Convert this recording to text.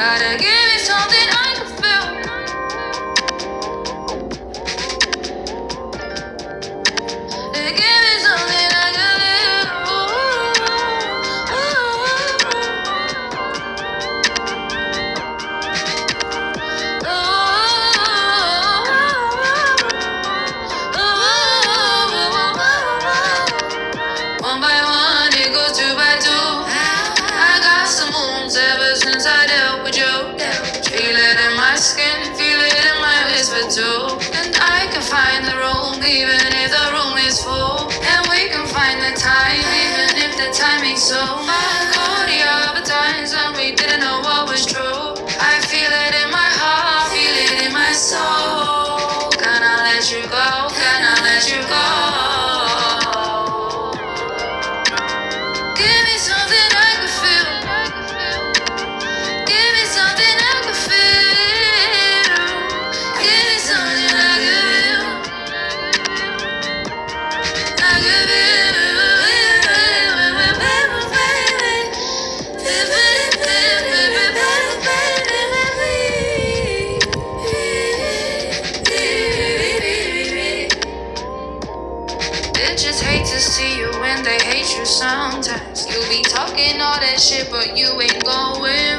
Gotta give me something I can feel. Give me something I can live. One by one, it goes two by two. Since I dealt with you. Feel it in my skin, feel it in my whisper too. And I can find the room, even if the room is full. And we can find the time, even if the timing's so. Go the other times when we didn't know what was true. I feel it in my heart, feel it in my soul. Can I let you go? Can I let you go? See you when they hate you sometimes. You be talking all that shit, but you ain't going.